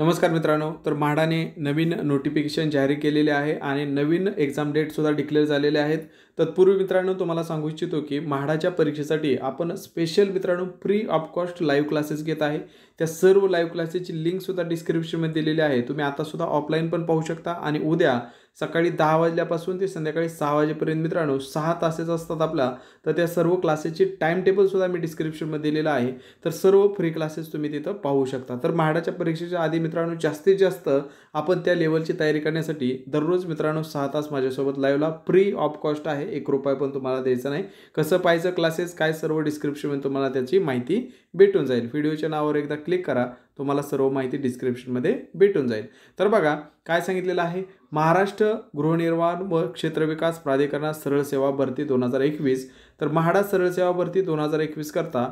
नमस्कार मित्रांनो तर म्हाडाने नवीन नोटिफिकेशन जारी केलेले आहे आणि नवीन एक्झाम डेटसुद्धा डिक्लेअर झालेले आहेत. तत्पूर्वी मित्रांनो तुम्हाला सांगू इच्छितो की म्हाडाच्या परीक्षेसाठी आपण स्पेशल मित्रांनो free of cost live classes घेत आहे. त्या सर्व लाईव्ह क्लासेसची लिंकसुद्धा डिस्क्रिप्शनमध्ये दिलेली आहे. तुम्ही आतासुद्धा ऑफलाईन पण पाहू शकता आणि उद्या सकाळी दहा वाजल्यापासून ते संध्याकाळी सहा वाजेपर्यंत मित्रांनो सहा तासेच असतात आपला. तर त्या सर्व क्लासेसची टाईम टेबलसुद्धा मी डिस्क्रिप्शनमध्ये दिलेलं आहे. तर सर्व फ्री क्लासेस तुम्ही तिथं पाहू शकता. तर म्हाडाच्या परीक्षेच्या आधी मित्रांनो जास्तीत जास्त आपण त्या लेवलची तयारी करण्यासाठी दररोज मित्रांनो सहा तास माझ्यासोबत लाईव्हला फ्री ऑफ कॉस्ट आहे. एक रुपये पण तुम्हाला द्यायचा नाही. कसं पाहायचं क्लासेस काय सर्व डिस्क्रिप्शनमध्ये तुम्हाला त्याची माहिती भेटून जाईल. व्हिडिओच्या नावावर एकदा क्लिक करा. तुम्हाला सर्व माहिती डिस्क्रिप्शनमध्ये भेटून जाईल. तर बघा काय सांगितलेलं आहे? महाराष्ट्र गृहनिर्माण व क्षेत्रविकास प्राधिकरणात सरळ सेवा भरती दोन हजार एकवीस. तर म्हाडा सरळ सेवा भरती दोन हजार एकवीस करता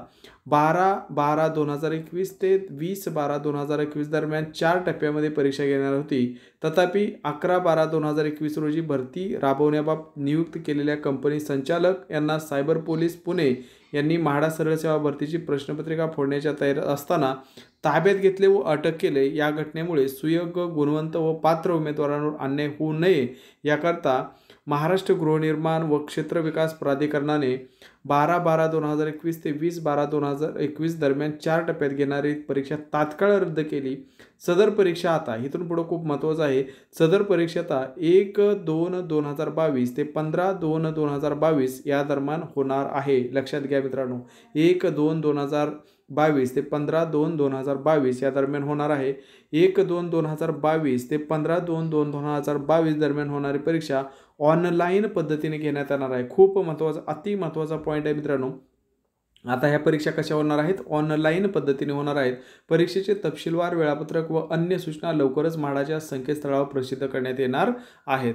बारा बारा दोन हजार एकवीस ते वीस बारा दोन हजार एकवीस दरम्यान चार टप्प्यामध्ये परीक्षा घेणार होती. तथापि अकरा बारा दोन हजार एकवीस रोजी भरती राबवण्याबाबत नियुक्त केलेल्या कंपनी संचालक यांना सायबर पोलीस पुणे यांनी म्हाडा सरळ सेवा भरतीची प्रश्नपत्रिका फोडण्याच्या तयारीत असताना ताब्यात घेतले व अटक केले. या घटनेमुळे सुयोग्य गुणवंत व पात्र उमेदवारांवर अन्याय होऊ नये याकरता महाराष्ट्र गृहनिर्माण व क्षेत्र विकास प्राधिकरणाने बारा बारा दोन हजार एकवीस ते वीस बारा दोन हजार एकवीस दरम्यान चार टप्प्यात घेणारी परीक्षा तात्काळ रद्द केली. सदर परीक्षा आता इथून पुढं खूप महत्त्वाचं आहे सदर परीक्षा आता एक दोन दोन हजार बावीस ते पंधरा दोन दोन हजार बावीस या दरम्यान होणार आहे. लक्षात घ्या मित्रांनो एक दोन दोन हजार बावीस ते पंधरा दोन दोन हजार बावीस या दरम्यान होणार आहे. एक दोन दोन हजार बावीस ते पंधरा दोन दोन दोन हजार बावीस दरम्यान होणारी परीक्षा ऑनलाईन पद्धतीने घेण्यात येणार आहे. खूप महत्त्वाचा अति महत्त्वाचा पॉईंट आहे मित्रांनो. आता ह्या परीक्षा कशा होणार आहेत? ऑनलाईन पद्धतीने होणार आहेत. परीक्षेचे तपशीलवार वेळापत्रक व अन्य सूचना लवकरच म्हाडाच्या संकेतस्थळावर प्रसिद्ध करण्यात येणार आहेत.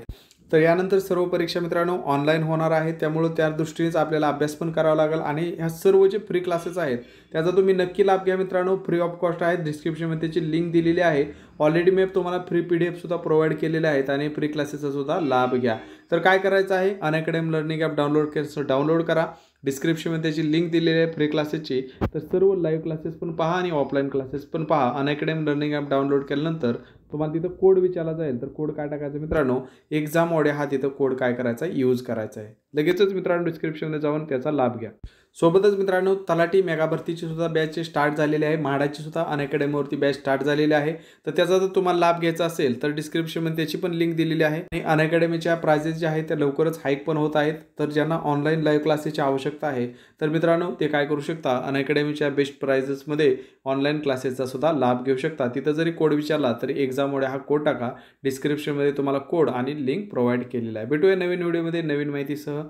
तर यानंतर सर्व परीक्षा मित्रांनो ऑनलाईन होणार आहे त्यामुळं त्या दृष्टीनेच आपल्याला अभ्यास पण करावा लागेल आणि ह्या सर्व जे फ्री क्लासेस आहेत त्याचा तुम्ही नक्की लाभ घ्या मित्रांनो. फ्री ऑफ कॉस्ट आहेत. डिस्क्रिप्शनमध्ये त्याची लिंक दिलेली आहे. ऑलरेडी मी तुम्हाला फ्री पी डी एफसुद्धा प्रोव्हाइड केलेले आहेत आणि फ्री क्लासेसचासुद्धा लाभ घ्या. तर काय करायचं आहे? अनअकॅडमी लर्निंग ॲप डाउनलोड के डाउनलोड करा. डिस्क्रिप्शनमध्ये त्याची लिंक दिलेली आहे फ्री क्लासेसची तर सर्व लाईव्ह क्लासेस पण पहा आणि ऑफलाईन क्लासेस पण पहा. अनअकॅडमी लर्निंग ॲप डाउनलोड केल्यानंतर तुम्हाला तिथं कोड विचारला जाईल तर कोड काय टाकायचं मित्रांनो? एक्झाम ऑडिओ हा तिथं कोड काय करायचा यूज करायचा आहे. लगेचच मित्रांनो डिस्क्रिप्शनमध्ये जाऊन त्याचा लाभ घ्या. सोबतच मित्रांनो तलाठी मेगा भरतीची सुद्धा बॅच स्टार्ट झालेली आहे म्हाडाची सुद्धा अनअकॅडमीवरती बॅच स्टार्ट झालेली आहे. तर त्याचा जर तुम्हाला लाभ घ्यायचा असेल तर डिस्क्रिप्शनमध्ये त्याची पण लिंक दिलेली आहे. आणि अनअकॅडमीच्या प्राइजेस जे आहेत त्या लवकरच हाईक पण होत आहेत. तर ज्यांना ऑनलाईन लाईव्ह क्लासेसची आवश्यकता आहे तर मित्रांनो ते काय करू शकता अनअकॅडमीच्या बेस्ट प्राइजेसमध्ये ऑनलाईन क्लासेसचा सुद्धा लाभ घेऊ शकता. तिथं जरी कोड विचारला तरी एक्झाम एक्झाममुळे हा कोड टाका. डिस्क्रिप्शनमध्ये तुम्हाला कोड आणि लिंक प्रोव्हाइड केलेला आहे. भेटूया नवीन व्हिडिओमध्ये नवीन माहितीसह.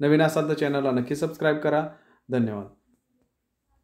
नवीन असाल तर चॅनलला नक्की सबस्क्राईब करा. धन्यवाद.